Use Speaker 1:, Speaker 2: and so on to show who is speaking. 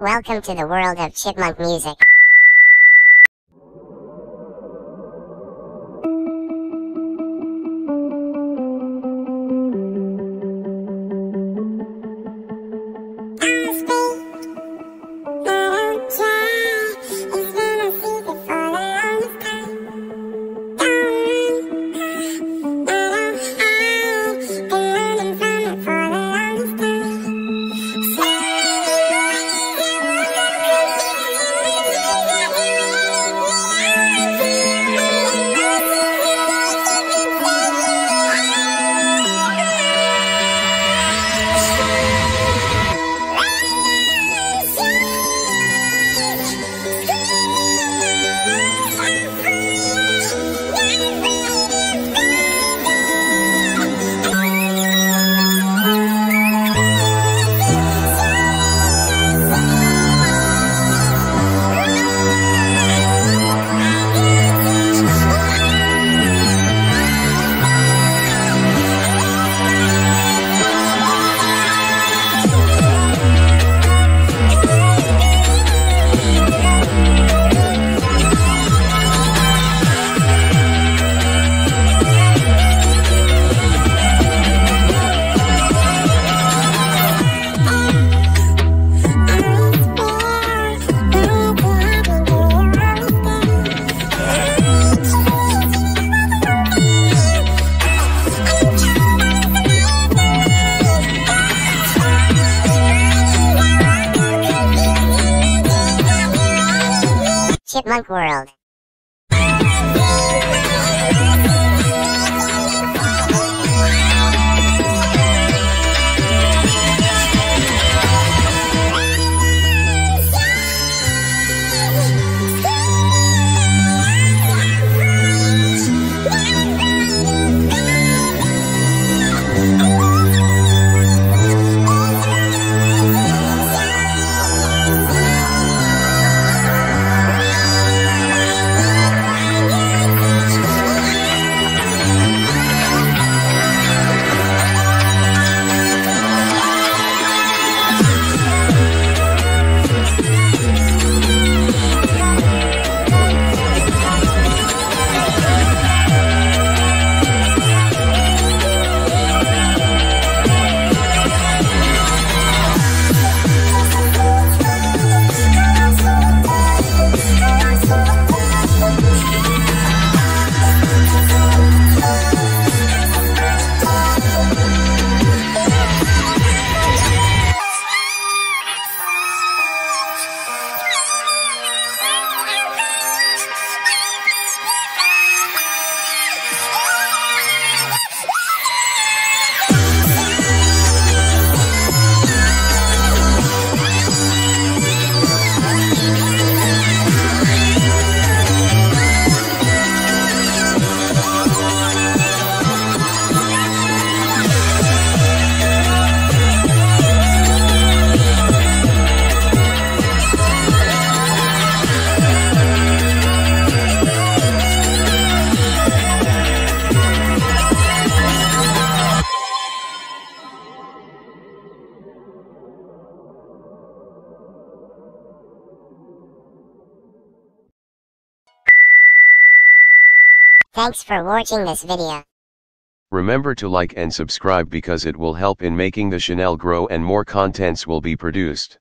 Speaker 1: Welcome to the world of chipmunk music. Chipmunk World. Thanks for watching this video.
Speaker 2: Remember to like and subscribe because it will help in making the Chanel grow and more contents will be produced.